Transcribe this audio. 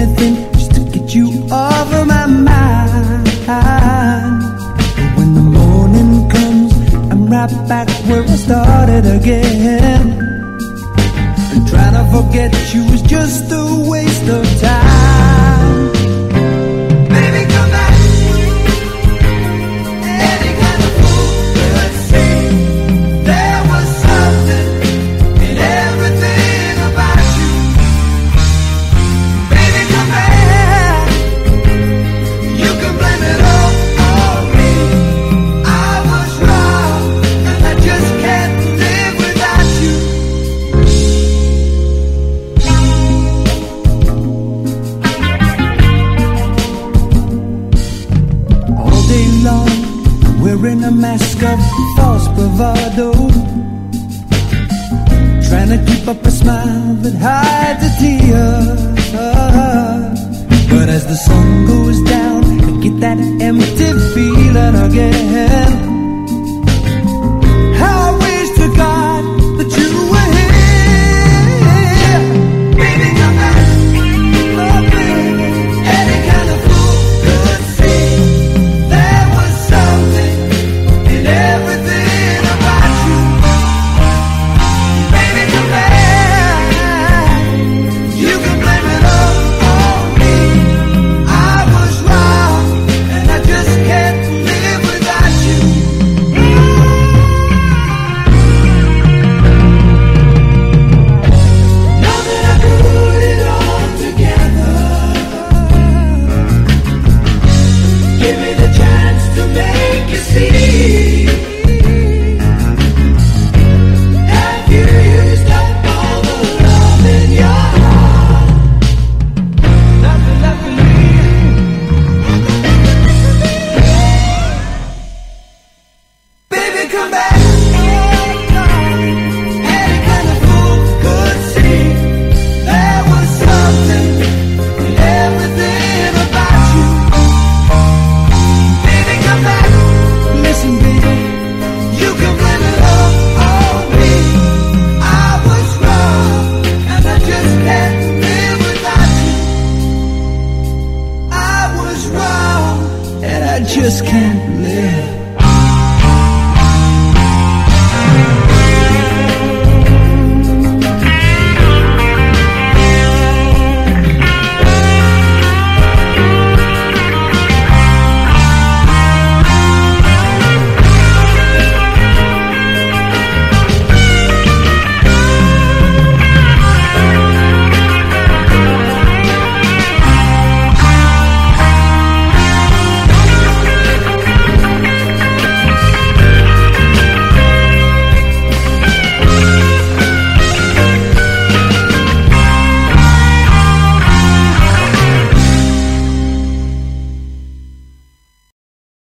anything just to get you off of my mind. But when the morning comes, I'm right back where I started again. And trying to forget you is just a waste of time. Wearing a mask of false bravado. Trying to keep up a smile that hides a tear. But as the sun goes down, I get that empty feeling again. just can't live.